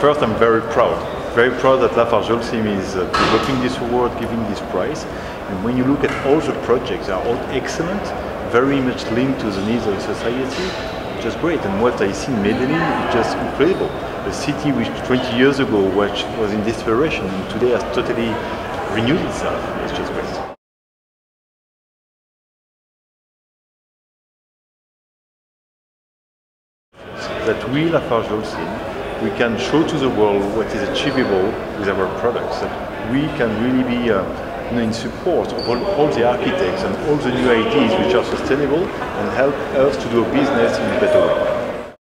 first, I'm very proud. Very proud that LafargeHolcim is uh, developing this award, giving this prize. And when you look at all the projects, they are all excellent, very much linked to the needs of society, just great. And what I see in Medellin is just incredible. A city which 20 years ago was, was in desperation and today has totally renewed itself. It's just great. That we, LafargeHolcim, we can show to the world what is achievable with our products. That we can really be uh, you know, in support of all, all, the architects and all the new ideas which are sustainable and help us to do a business in a better way.